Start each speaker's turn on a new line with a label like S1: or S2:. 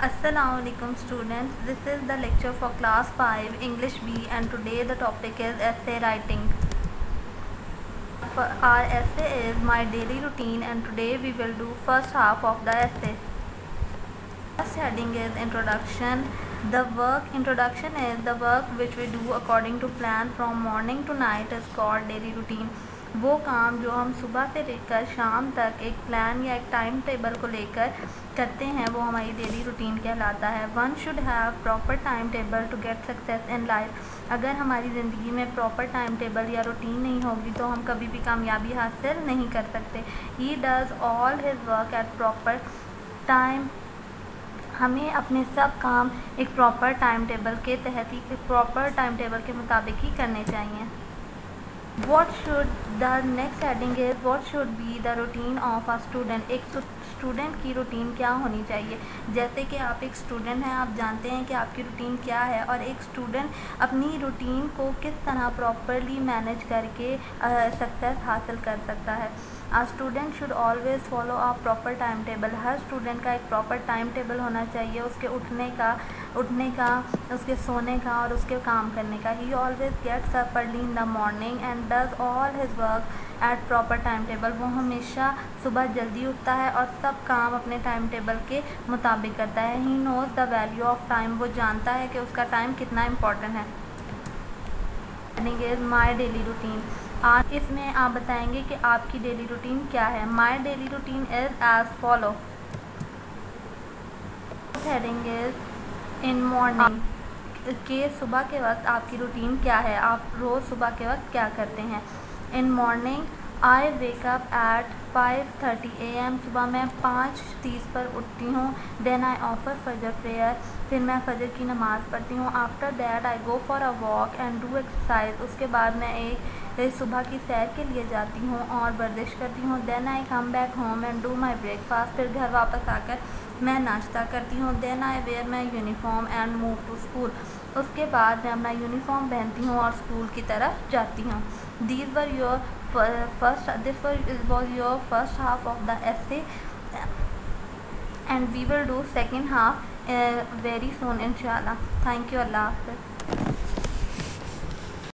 S1: Assalamualaikum students. This is the lecture for class 5 English B and today the topic is essay writing. Our essay is my daily routine and today we will do first half of the essay. First heading is introduction the work introduction is the work which we do according to plan from morning to night is called daily routine. वो काम जो हम सुबह से लेकर शाम तक एक प्लान या एक टाइम टेबल को लेकर करते हैं, वो हमारी डेली रूटीन कहलाता है। One should have proper time table to get success in life अगर हमारी ज़िंदगी में प्रॉपर टाइम टेबल या रूटीन नहीं होगी तो हम कभी भी कामयाबी हासिल नहीं कर सकते। He does all his work at proper time हमें अपने सब काम एक प्रॉपर टाइम टेबल के तहत ही प्रॉपर टाइम टेबल के मुताबिक ही करने चाहिए। What should the next heading is, what should be the routine of a student? एक स्टूडेंट की रूटीन क्या होनी चाहिए? जैसे कि आप एक स्टूडेंट हैं, आप जानते हैं कि आपकी रूटीन क्या है और एक स्टूडेंट अपनी रूटीन को किस तरह प्रॉपरली मैनेज करके सक्सेस हासिल कर सकता है। A student should always follow a proper time table her student का एक प्रॉपर टाइम टेबल होना चाहिए, उसके उठने का उठने का, उसके सोने का और उसके काम करने का। He always gets up early in the morning and does all his work at proper time table वो हमेशा सुबह जल्दी उठता है और सब काम अपने टाइम टेबल के मुताबिक करता है। He knows the value of time वो जानता है कि उसका टाइम कितना इम्पोर्टेंट है। इज़ माई डेली रूटीन आज इसमें आप बताएँगे कि आपकी डेली रूटीन क्या है। My daily routine is as follow heading is in morning के सुबह के वक्त आपकी रूटीन क्या है? आप रोज़ सुबह के वक्त क्या करते हैं? In morning I wake up at five thirty A M सुबह मैं पाँच तीस पर उठती हूँ. Then I offer Fajr prayer फिर मैं फजर की नमाज़ पढ़ती हूँ. After that I go for a walk and do exercise उसके बाद मैं एक सुबह की सैर के लिए जाती हूँ और वर्जिश करती हूँ। Then I come back home and do my breakfast फिर घर वापस आकर मैं नाश्ता करती हूँ। Then I wear my uniform and move to school उसके बाद मैं अपना यूनिफॉर्म पहनती हूँ और स्कूल की तरफ़ जाती हूँ। These were your first this was your first half of the and we will do second half uh, very soon inshallah. Thank you allah. Hafiz.